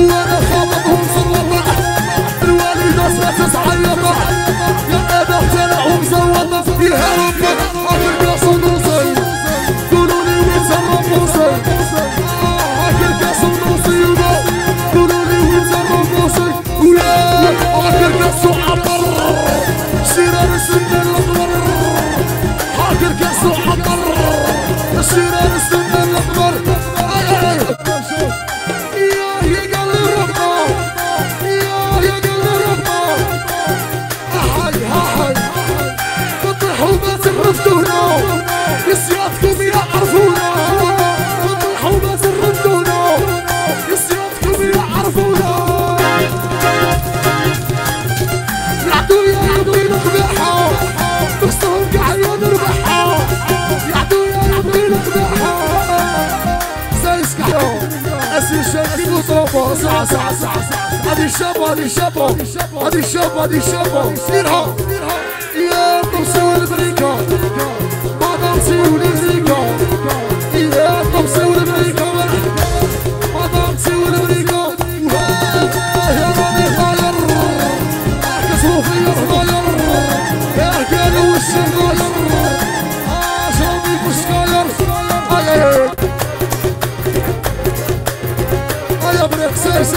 you. شابو صح صح صح هذه الشابو هذه الشابو هذه الشابو هذه الشابو سيرها يا طمسوا البريكة.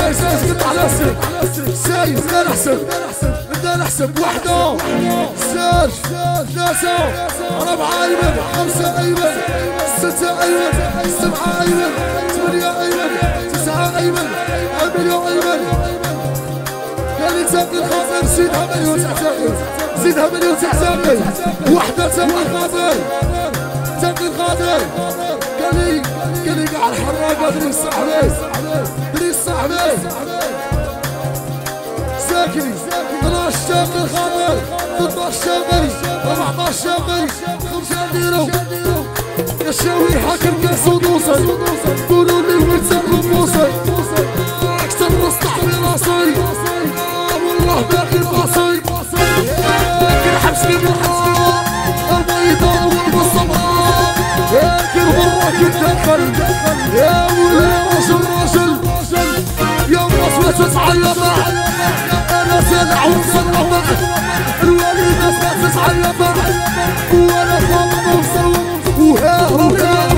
بريك ساي ساي ساي قلت على السن ساي بدنا نحسب بدنا نحسب وحدة ساج ثلاثة أربعة أيمن خمسة أيمن ستة أيمن سبعة أيمن ثمانية أيمن تسعة أيمن مليون أيمن لي تاقي الخاطر زيدها مليون تعتقل زيدها مليون تعتقل وحدة تاقي الخاطر تاقي الخاطر الحريقة دريس صاحبي دريس صاحبي زاكري 12 شامل خامل 13 شامل 14 شاقي 5 ديرو يا شاوي حاكم كاس ونوصل قولوا لي وين سبب موصل أكثر من صاحبي راسي والله باقي باصي لكن حبسني من الراس البيضاء الدخل يا ولا راسل راسل يا راس وسوس على اليمع أنا سلع وصل القمع الوالد أساس على اليمع وأنا فاطمه وصل. وها وها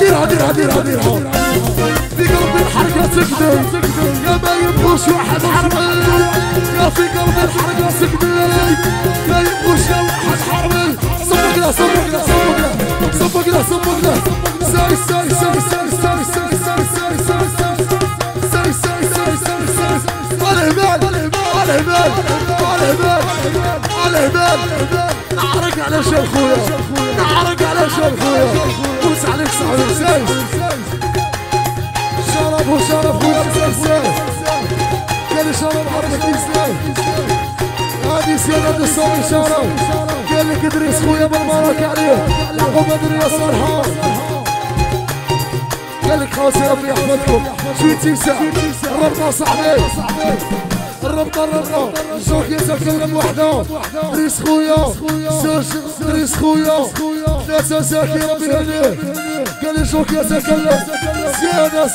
ديرها ديرها ديرها ديرها. في قلبي الحركة تقدر. يبغوش واحد حربي يا في قلبي الحركة تكذب ما يبغوش يا واحد حربي صفق له صفق له صفق له صفق له ساي ساي ساي ساي ساي ساي ساي ساي ساي ساي ساي ساي ساي ساي على الهبال الهبال الهبال الهبال نعرق على شال خويا نعرق على شال خويا بوس عليك صاحبي ساي شرف وشرف خويا هذه سيادة الصوت شرف قال لك ادريس خويا بالبركة عليه. يعقوب إدريس فرحان قال لك خلاص يا ربي يحفظكم. شوي تيسع الربطة صاحبي الربطة الربطة شوك يتكلم وحده دريس خويا. سوش دريس خويا. ثلاثة ساكي ربي هنيه قال لي شوك يتكلم زيادة